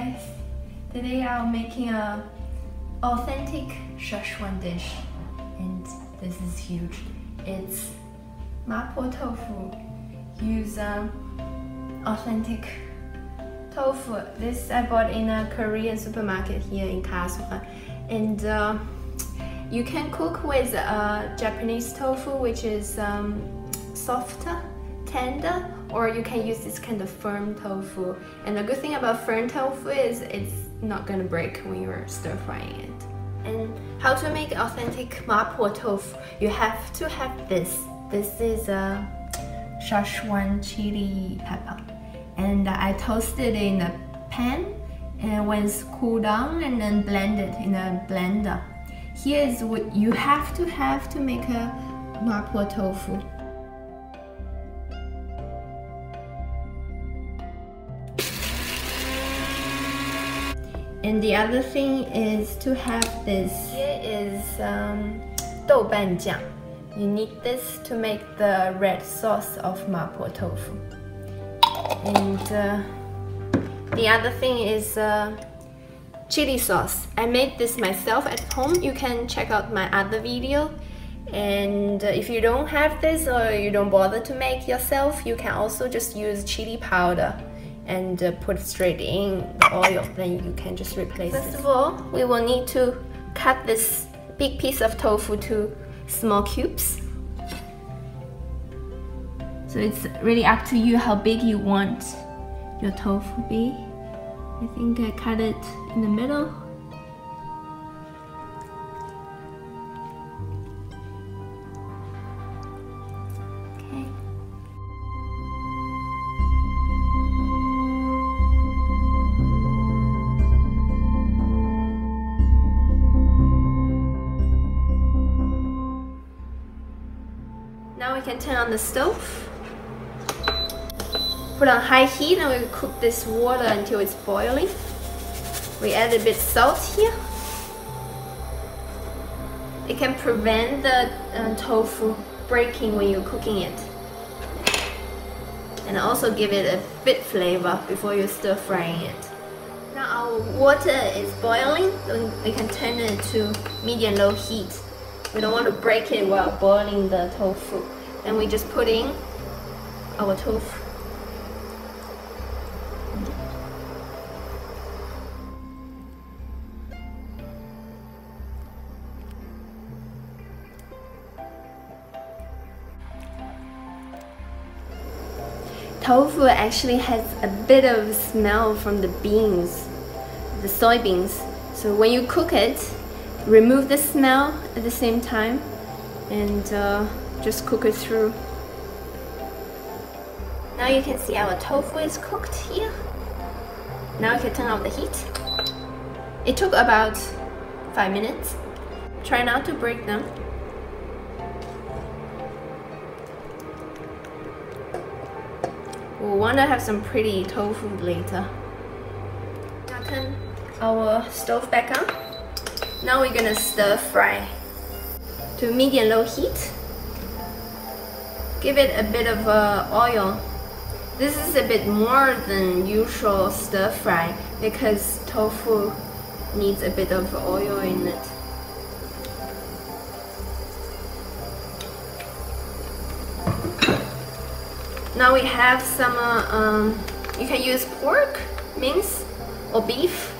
guys, today I'm making a authentic Szechuan dish and this is huge. It's mapo tofu. Use um, authentic tofu. This I bought in a Korean supermarket here in Karlsruhe and uh, you can cook with uh, Japanese tofu which is um, softer, tender or you can use this kind of firm tofu. And the good thing about firm tofu is it's not gonna break when you're stir frying it. And how to make authentic mapo tofu? You have to have this. This is a Szechuan chili pepper. And I toasted it in a pan and when it's cooled down and then blend it in a blender. Here is what you have to have to make a mapo tofu. And the other thing is to have this. Here is um, jiang. You need this to make the red sauce of mapo tofu. And uh, the other thing is uh, chili sauce. I made this myself at home. You can check out my other video. And uh, if you don't have this or you don't bother to make yourself, you can also just use chili powder and uh, put straight in the oil then you can just replace First of all we will need to cut this big piece of tofu to small cubes. So it's really up to you how big you want your tofu be. I think I cut it in the middle can turn on the stove. Put on high heat and we cook this water until it's boiling. We add a bit salt here. It can prevent the uh, tofu breaking when you're cooking it. And also give it a bit flavor before you stir frying it. Now our water is boiling, we can turn it to medium low heat. We don't want to break it while boiling the tofu. Then we just put in our tofu. Tofu actually has a bit of smell from the beans, the soybeans. So when you cook it, remove the smell at the same time and uh, just cook it through. Now you can see our tofu is cooked here. Now you can turn off the heat. It took about 5 minutes. Try not to break them. We'll want to have some pretty tofu later. Now turn our stove back on. Now we're gonna stir fry to medium low heat. Give it a bit of uh, oil. This is a bit more than usual stir fry because tofu needs a bit of oil in it. Now we have some, uh, um, you can use pork, mince, or beef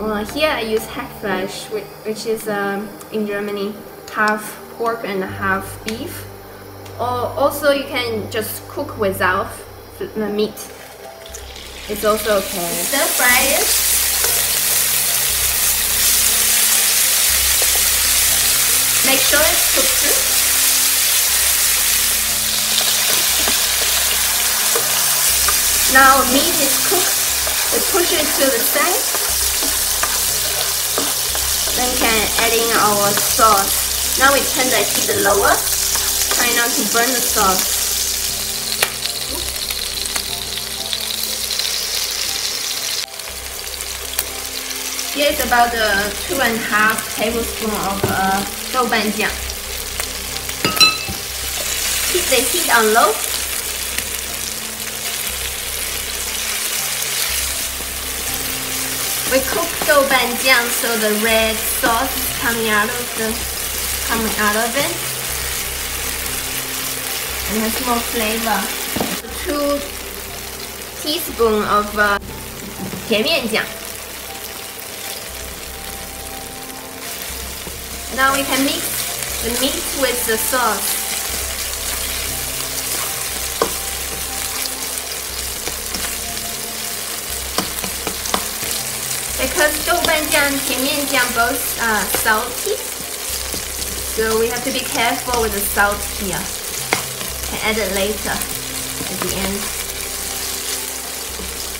uh, here I use Hackfleisch, which is um, in Germany half pork and half beef. Or also you can just cook without the meat. It's also okay. Stir fry it. Make sure it's cooked through. Now meat is cooked. We push it to the side. Then can add in our sauce. Now we turn the heat the lower. Try not to burn the sauce. Here is about uh, two and a half tablespoon of uh. Keep the heat on low We cook doubanjiang so the red sauce is coming out of the coming out of it. And has more flavor. Two teaspoon of uh, 甜面酱. Now we can mix the meat with the sauce. Because 豆瓣酱、甜面酱 both are salty, so we have to be careful with the salt here. Can add it later at the end.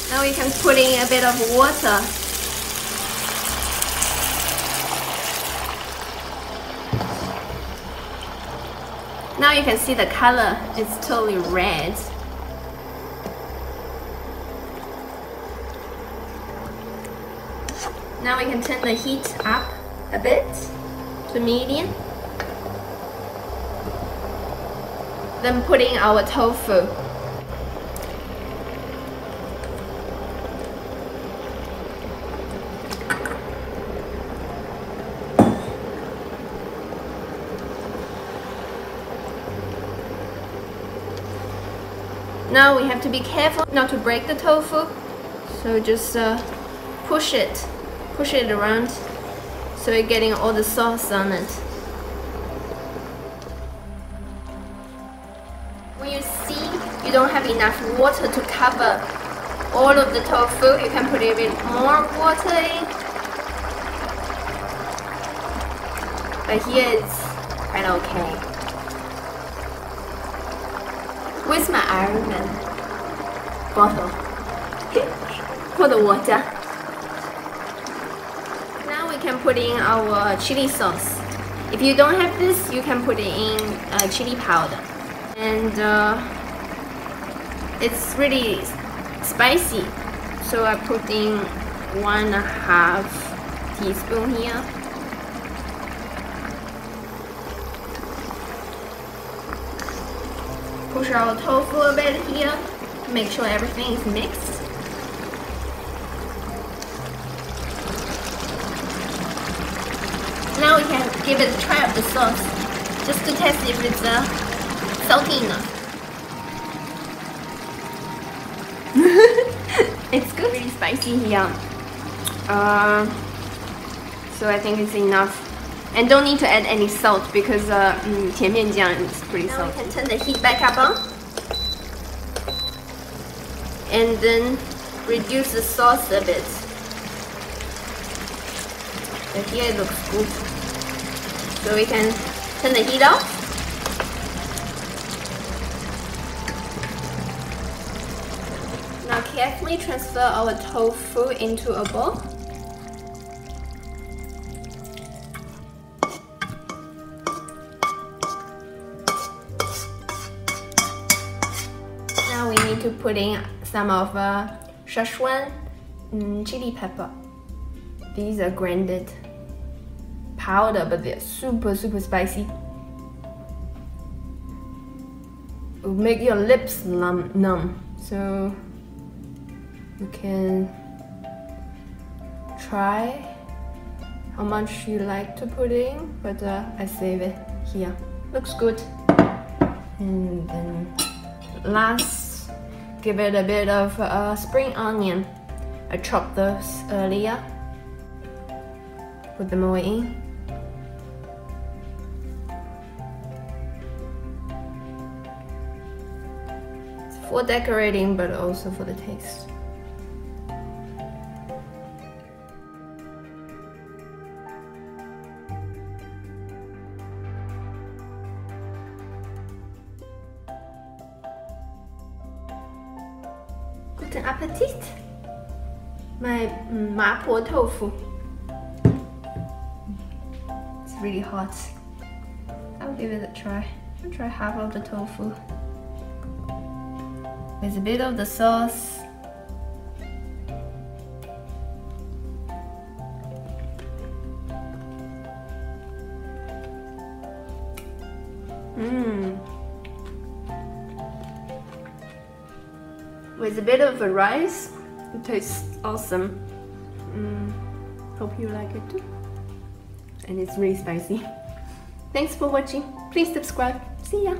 Now we can put in a bit of water. Now you can see the color is totally red. Now we can turn the heat up a bit to medium. Then put in our tofu. Now we have to be careful not to break the tofu. So just uh, push it push it around so you're getting all the sauce on it. You don't have enough water to cover all of the tofu, you can put a bit more water in. But here it's quite okay. Where's my Iron Man bottle? For the water Now we can put in our chili sauce. If you don't have this, you can put it in uh, chili powder. And uh, it's really spicy. So I put in one and a half teaspoon here. Push our tofu a bit here. Make sure everything is mixed. Now we can give it a try of the sauce, just to test if it's uh, salty enough. It's good, really spicy here. Uh, so I think it's enough. And don't need to add any salt because uh, mm, is pretty now salty. Now we can turn the heat back up on. And then reduce the sauce a bit. But here it looks good. So we can turn the heat off. Carefully transfer our tofu into a bowl. Now we need to put in some of uh, Szechuan mm, chili pepper. These are grinded powder, but they're super, super spicy. It will make your lips numb, numb. So you can try how much you like to put in, but uh, I save it here. Looks good. And then last, give it a bit of uh, spring onion. I chopped those earlier. Put them away in. for decorating but also for the taste. Mapo tofu. It's really hot. I'll give it a try. I'll try half of the tofu with a bit of the sauce. Mmm. With a bit of the rice, it tastes awesome. Hope you like it too. And it's really spicy. Thanks for watching. Please subscribe. See ya.